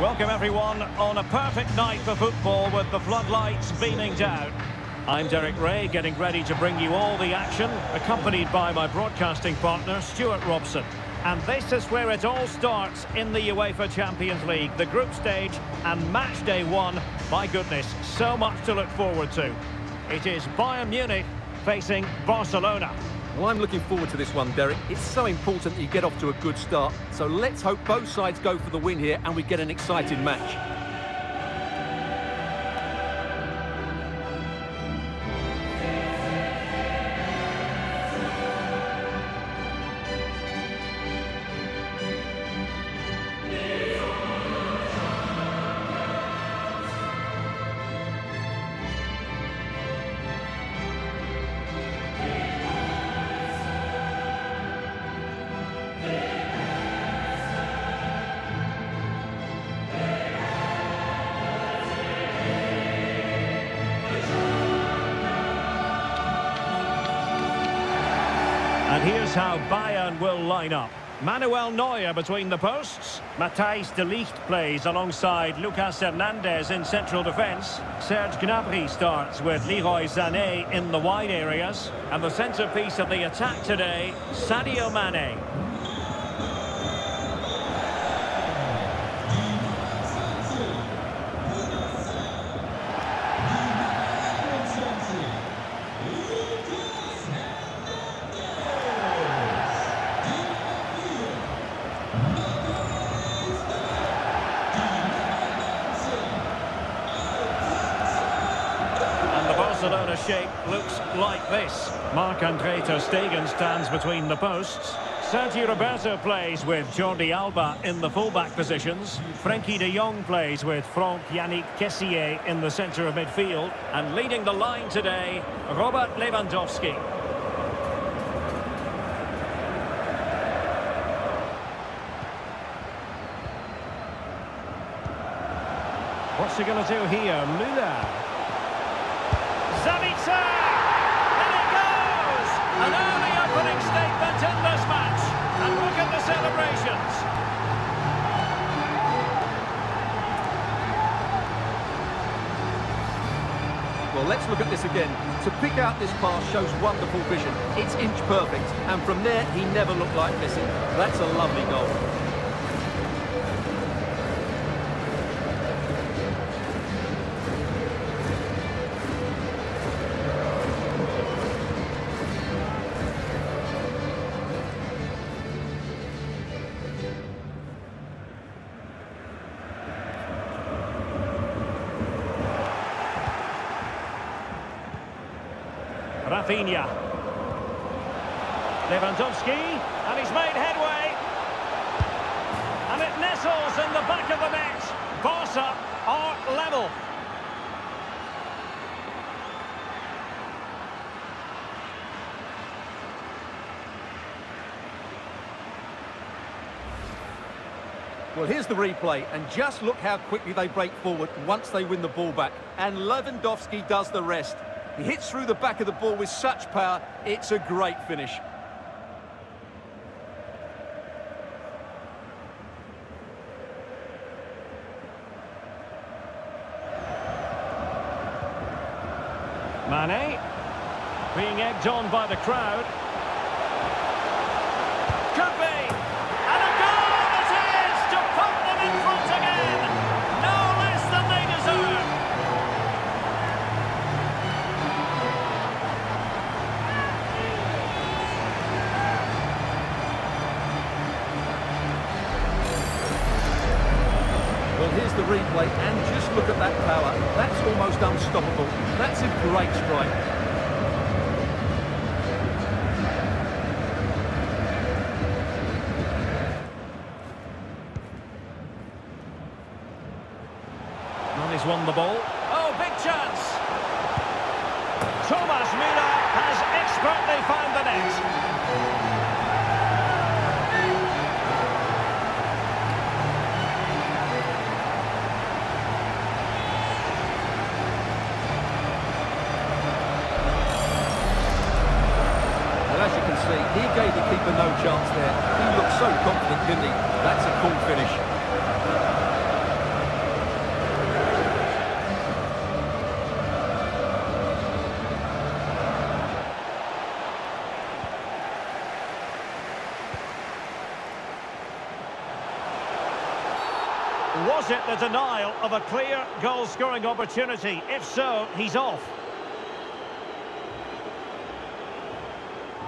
Welcome everyone on a perfect night for football with the floodlights beaming down. I'm Derek Ray, getting ready to bring you all the action, accompanied by my broadcasting partner, Stuart Robson. And this is where it all starts in the UEFA Champions League, the group stage and match day one. My goodness, so much to look forward to. It is Bayern Munich facing Barcelona. Well, I'm looking forward to this one, Derek. It's so important that you get off to a good start. So let's hope both sides go for the win here and we get an exciting match. Here's how Bayern will line up. Manuel Neuer between the posts. Matthijs de Ligt plays alongside Lucas Hernandez in central defence. Serge Gnabry starts with Leroy Sané in the wide areas. And the centrepiece of the attack today, Sadio Mane. And the Barcelona shape looks like this. Marc-Andre Ter Stegen stands between the posts. Sergi Roberto plays with Jordi Alba in the fullback positions. Frenkie de Jong plays with Franck Yannick Kessié in the centre of midfield. And leading the line today, Robert Lewandowski. What's he going to do here? Müller. Sabitzer! Celebrations. Well, let's look at this again. To pick out this pass shows wonderful vision. It's inch perfect. And from there, he never looked like missing. That's a lovely goal. Rafinha. Lewandowski, and he's made headway. And it nestles in the back of the net. Barca are level. Well, here's the replay, and just look how quickly they break forward once they win the ball back. And Lewandowski does the rest. He hits through the back of the ball with such power, it's a great finish. Mane, being egged on by the crowd. Replay, and just look at that power. That's almost unstoppable. That's a great strike. And he's won the ball. Oh, big chance! Thomas Müller has expertly found the net. Well, as you can see, he gave the keeper no chance there. He looked so confident, didn't he? That's a cool finish. Was it the denial of a clear goal-scoring opportunity? If so, he's off.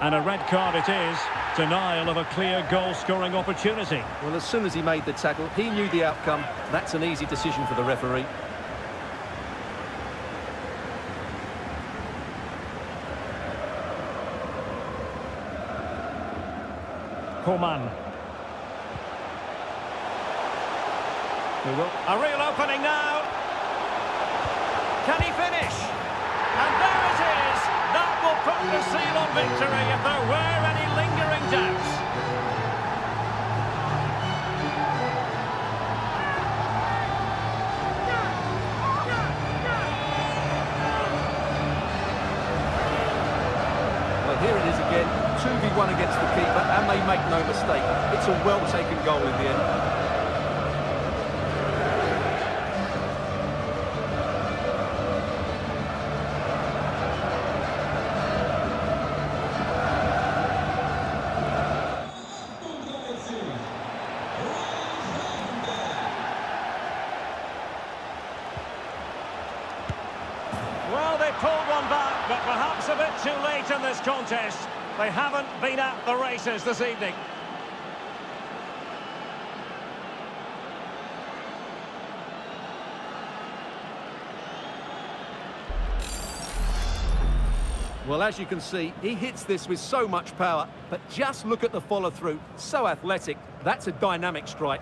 And a red card it is. Denial of a clear goal-scoring opportunity. Well, as soon as he made the tackle, he knew the outcome. That's an easy decision for the referee. Coman. A real opening now. Can he finish? And there it is. That will put the seal on victory if there were any lingering doubts. Well, here it is again. 2v1 against the keeper, and they make no mistake. It's a well-taken goal in the end. But perhaps a bit too late in this contest. They haven't been at the races this evening. Well, as you can see, he hits this with so much power, but just look at the follow-through. So athletic. That's a dynamic strike.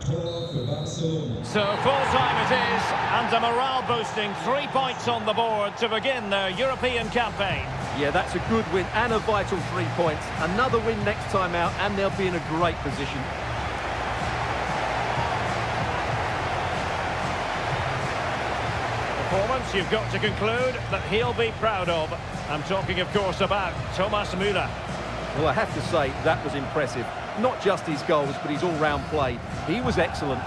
So full time it is, and a morale boosting three points on the board to begin their European campaign. Yeah, that's a good win and a vital three points. Another win next time out, and they'll be in a great position. Performance you've got to conclude that he'll be proud of. I'm talking, of course, about Thomas Müller. Well, I have to say, that was impressive. Not just his goals, but his all-round play. He was excellent.